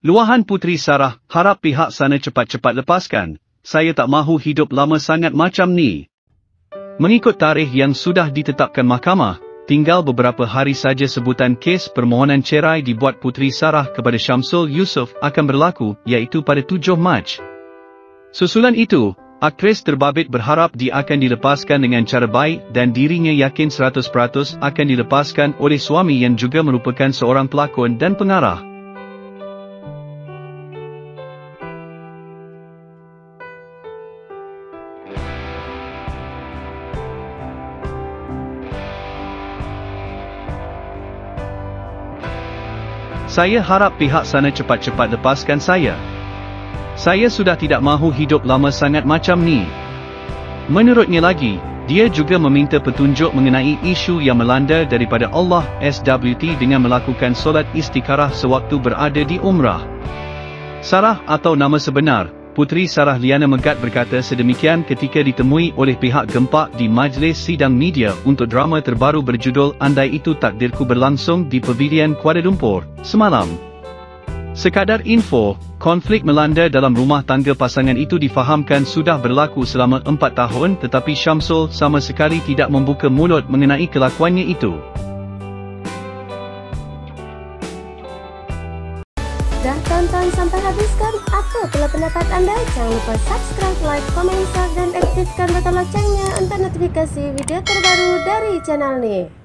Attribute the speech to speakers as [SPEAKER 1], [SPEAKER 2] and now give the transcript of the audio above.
[SPEAKER 1] Luahan Puteri Sarah harap pihak sana cepat-cepat lepaskan. Saya tak mahu hidup lama sangat macam ni. Mengikut tarikh yang sudah ditetapkan mahkamah, tinggal beberapa hari saja sebutan kes permohonan cerai dibuat Puteri Sarah kepada Syamsul Yusof akan berlaku iaitu pada 7 Mac. Susulan itu, aktris terbabit berharap dia akan dilepaskan dengan cara baik dan dirinya yakin 100% akan dilepaskan oleh suami yang juga merupakan seorang pelakon dan pengarah. Saya harap pihak sana cepat-cepat lepaskan saya. Saya sudah tidak mahu hidup lama sangat macam ni. Menurutnya lagi, dia juga meminta petunjuk mengenai isu yang melanda daripada Allah SWT dengan melakukan solat istikharah sewaktu berada di umrah. Sarah atau nama sebenar, Puteri Sarah Liana Megat berkata sedemikian ketika ditemui oleh pihak gempak di majlis sidang media untuk drama terbaru berjudul Andai Itu Takdirku berlangsung di Pavilion Kuala Lumpur, semalam. Sekadar info, konflik melanda dalam rumah tangga pasangan itu difahamkan sudah berlaku selama empat tahun tetapi Syamsul sama sekali tidak membuka mulut mengenai kelakuannya itu.
[SPEAKER 2] Dah tonton sampai habis kan? Apa pula pendapat anda? Jangan lupa subscribe, like, komen, share dan aktifkan butang loncengnya untuk notifikasi video terbaru dari channel ni.